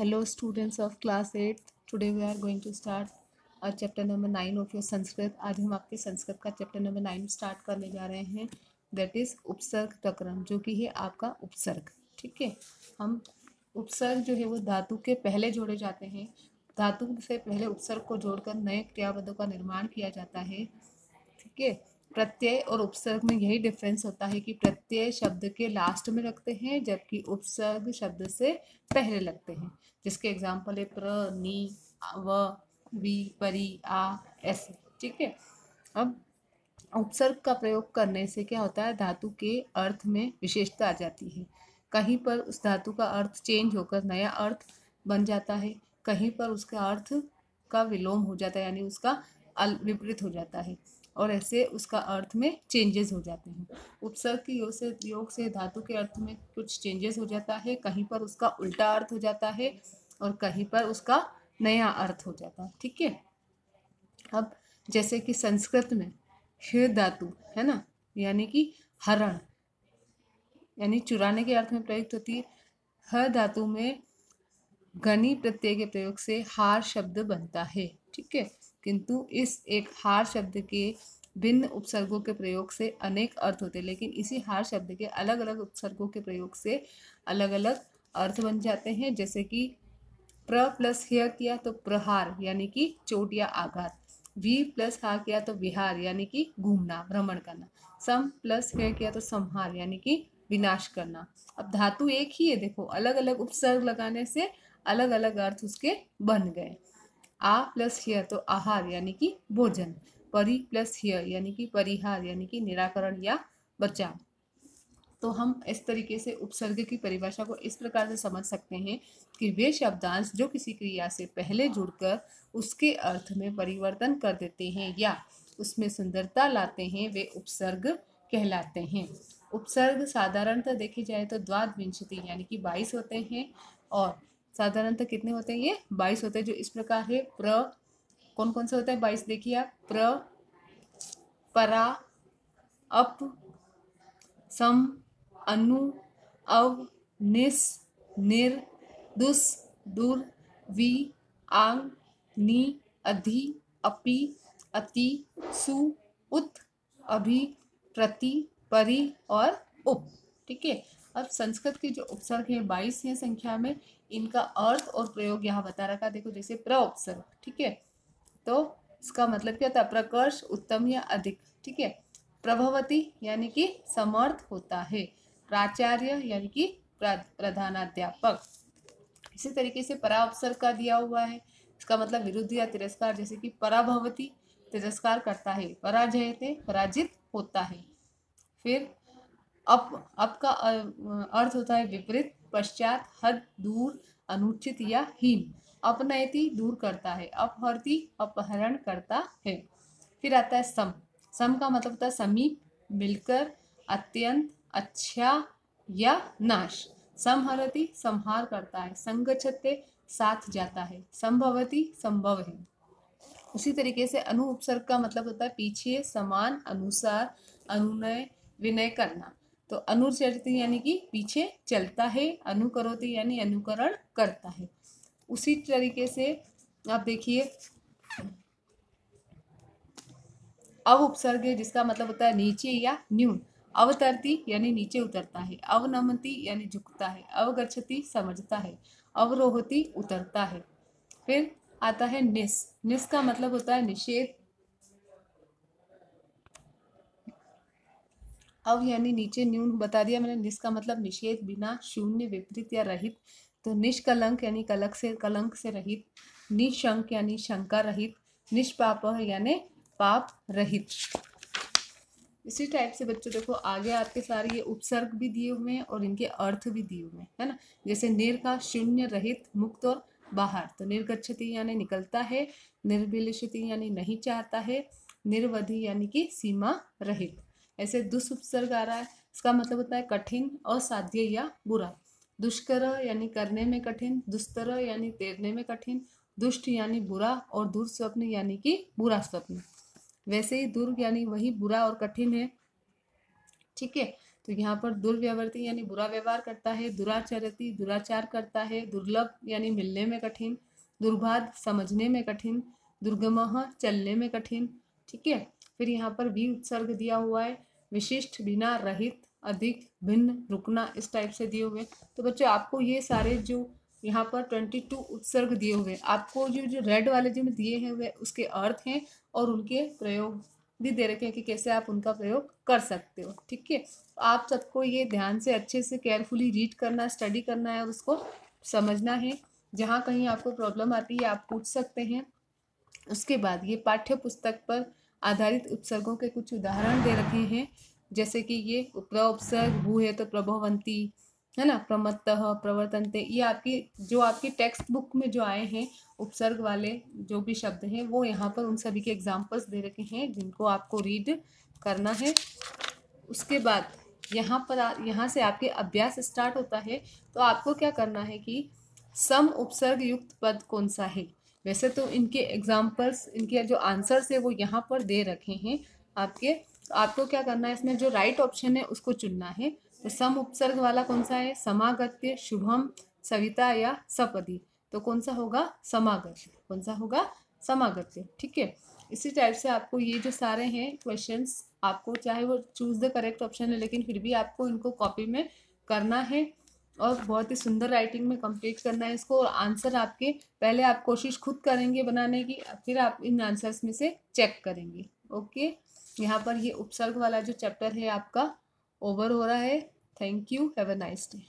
Hello, students of class 8. Today we are going to start a chapter number 9 of your Sanskrit आज हम आपके संस्कृत का chapter number nine start करने जा रहे हैं. दैट इज़ उपसर्ग प्रकरण जो कि है आपका उपसर्ग. ठीक है? हम उपसर्ग जो है वो धातु के पहले जोड़े जाते हैं. धातु से पहले उपसर्ग को जोड़कर नए क्रियापदों का निर्माण किया जाता है. ठीक है? प्रत्यय और उपसर्ग में यही डिफरेंस होता है कि प्रत्यय शब्द के लास्ट में लगते हैं, जबकि उपसर्ग शब्द से पहले लगते हैं। जिसके एग्ज़ाम्पल है प्र, नी, व, वी, परी, आ ऐसे ठीक है? अब उपसर्ग का प्रयोग करने से क्या होता है? धातु के अर्थ में विशेषता आ जाती है। कहीं पर उस धातु का अर्थ चेंज होकर नया अर्थ बन जाता है, कहीं पर उसका अर्थ का विलोम हो जाता है, यानी उसका विपरीत हो जाता है। और ऐसे उसका अर्थ में चेंजेस हो जाते हैं। उपसर्ग के योग से योग से धातु के अर्थ में कुछ चेंजेस हो जाता है, कहीं पर उसका उल्टा अर्थ हो जाता है और कहीं पर उसका नया अर्थ हो जाता है, ठीक है? अब जैसे कि संस्कृत में ह धातु, है ना? यानी कि हरण, यानी चुराने के अर्थ में प्रयुक्त होती है। हर धातु में गनी प्रत्यय के प्रयोग से हार शब्द बनता है, ठीक है? किंतु इस एक हार शब्द के भिन्न उपसर्गों के प्रयोग से अनेक अर्थ होते हैं। लेकिन इसी हार शब्द के अलग अलग उपसर्गों के प्रयोग से अलग अलग अर्थ बन जाते हैं। जैसे कि प्र प्लस हिय किया तो प्रहार, यानी कि चोट या आघात। वी प्लस हा किया तो विहार, यानी कि घूमना, भ्रमण करना। सम प्लस हे किया तो संहार, यानी कि विनाश करना। अब धातु एक ही है, देखो अलग अलग उपसर्ग लगाने से अलग अलग अर्थ उसके बन गए। आ प्लस हियर तो आहार यानी कि भोजन। परि प्लस हियर यानी कि परिहार यानी कि निराकरण या बचाव। तो हम इस तरीके से उपसर्ग की परिभाषा को इस प्रकार से समझ सकते हैं कि वे शब्दांश जो किसी क्रिया से पहले जुड़कर उसके अर्थ में परिवर्तन कर देते हैं या उसमें सुंदरता लाते हैं, वे उपसर्ग कहलाते हैं। उपसर्ग साधारणतः देखे जाए तो द्वादविंशति यानी कि बाईस होते हैं और साधारणतः कितने होते हैं ये? बाईस होते हैं, जो इस प्रकार है। प्र कौन कौन से होते हैं? बाईस, देखिए आप। प्र, परा, अप, सम, अनु, अव, निस, निर, दुस, दूर, वी, आंग, नी, अधि, अपि, अति, सु, उत, अभि, प्रति, परि और उप। ठीक है? अब संस्कृत के जो उपसर्ग है, बाईस है संख्या में इनका अर्थ और प्रयोग यहाँ बता रखा देखो, जैसे प्र उपसर्ग ठीक है? तो इसका मतलब क्या होता है? प्रकर्ष, उत्तम या अधिक, ठीक है? प्रभवती, यानी कि समर्थ होता है। प्राचार्य, यानी कि प्रधानाध्यापक। इसी तरीके से परा उपसर्ग का दिया हुआ है। इसका मतलब विरुद्ध या तिरस्कार, जैसे कि पराभवती तिरस्कार करता है पराजय पराजित होता है। फिर अप अप का अर्थ होता है विपरीत पश्चात हद दूर अनुचित या हीन अपनयति दूर करता है, अपहरती अपहरण करता है। फिर आता है सम। सम का मतलब होता है समीप, मिलकर, अत्यंत अच्छा या नाश। समहरती संहार करता है संगछते साथ जाता है, संभवती संभव है। उसी तरीके से अनु उपसर्ग का मतलब होता है पीछे, समान, अनुसार, अनुनय, विनय करना। तो अनुचरती यानी कि पीछे चलता है, अनुकरोती यानी अनुकरण करता है। उसी तरीके से आप देखिए अव उपसर्ग जिसका मतलब होता है नीचे या न्यून। अवतरती यानी नीचे उतरता है, अवनमती यानी झुकता है, अवगछती समझता है, अवरोहती उतरता है। फिर आता है निस। निस का मतलब होता है निषेध अब यानी नीचे न्यून बता दिया मैंने निस का मतलब निषेध बिना शून्य, विपरीत या रहित। तो निष्कलंक यानी कलक से, कलंक से रहित। निशंक यानी शंका रहित। निष्पाप यानी पाप रहित। इसी टाइप से बच्चों देखो, आगे आपके सारे ये उपसर्ग भी दिए हुए हैं और इनके अर्थ भी दिए हुए हैं, है ना? जैसे निर का शून्य रहित, मुक्त और बाहर। तो निर्गछति यानी निकलता है निर्भिलषति यानी नहीं चाहता है, निर्वधि यानी कि सीमा रहित। ऐसे दुष्पसर्ग आ रहा है, इसका मतलब होता है कठिन, असाध्य या बुरा। दुष्कर यानी करने में कठिन, दुस्तर यानी तैरने में कठिन, दुष्ट यानी बुरा और दुर्स्वप्न यानी कि बुरा स्वप्न। वैसे ही दुर्ग यानी वही बुरा और कठिन है। ठीक है? तो यहाँ पर दुर्व्यवर्ती यानी बुरा व्यवहार करता है, दुराचरती, दुराचार करता है, दुर्लभ यानी मिलने में कठिन दुर्भाद समझने में कठिन दुर्गमह चलने में कठिन। ठीक है? फिर यहाँ पर भी उत्सर्ग दिया हुआ है। विशिष्ट, बिना रहित, अधिक, भिन्न, रुकना इस टाइप से दिए हुए। तो बच्चों, आपको ये सारे जो यहाँ पर ट्वेंटी टू उत्सर्ग दिए हुए, आपको जो जो रेड वाले जो दिए हैं, वे उसके अर्थ हैं और उनके प्रयोग भी दे रखे हैं कि कैसे आप उनका प्रयोग कर सकते हो, ठीक है? आप सबको ये ध्यान से अच्छे से केयरफुली रीड करना स्टडी करना है और उसको समझना है। जहाँ कहीं आपको प्रॉब्लम आती है, आप पूछ सकते हैं। उसके बाद ये पाठ्य पुस्तक पर आधारित उपसर्गों के कुछ उदाहरण दे रखे हैं, जैसे कि ये प्र उपसर्ग, भू है तो प्रभवंती है ना, प्रमत्त, प्रवर्तनते, ये आपकी, जो आपकी टेक्स्ट बुक में जो आए हैं, उपसर्ग वाले जो भी शब्द हैं, वो यहाँ पर उन सभी के एग्जाम्पल्स दे रखे हैं, जिनको आपको रीड करना है। उसके बाद, यहाँ पर यहाँ से आपके अभ्यास स्टार्ट होता है तो आपको क्या करना है कि सम उपसर्ग युक्त पद कौन सा है? वैसे तो इनके एग्जाम्पल्स इनके जो आंसर्स है, वो यहाँ पर दे रखे हैं आपके। तो आपको क्या करना है, इसमें जो राइट ऑप्शन है, उसको चुनना है। तो सम उपसर्ग वाला कौन सा है? समागत्य, शुभम, सविता या सपदी। तो कौन सा होगा? समागत्य। कौन सा होगा? समागत्य। ठीक है? इसी टाइप से आपको ये जो सारे हैं क्वेश्चंस आपको चाहे वो चूज़ द करेक्ट ऑप्शन है, लेकिन फिर भी आपको इनको कॉपी में करना है। और बहुत ही सुंदर राइटिंग में कंप्लीट करना है इसको। और आंसर आपके, पहले आप कोशिश खुद करेंगे बनाने की, फिर आप इन आंसर्स में से चेक करेंगे। ओके यहाँ पर ये उपसर्ग वाला जो चैप्टर है आपका ओवर हो रहा है। Thank you have a nice day